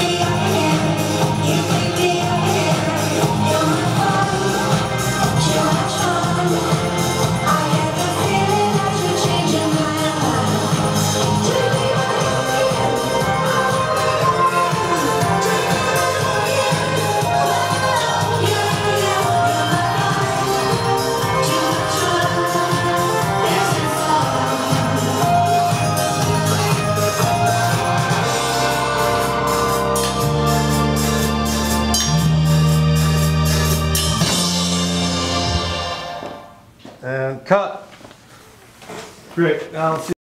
Yeah. And cut. Great. Now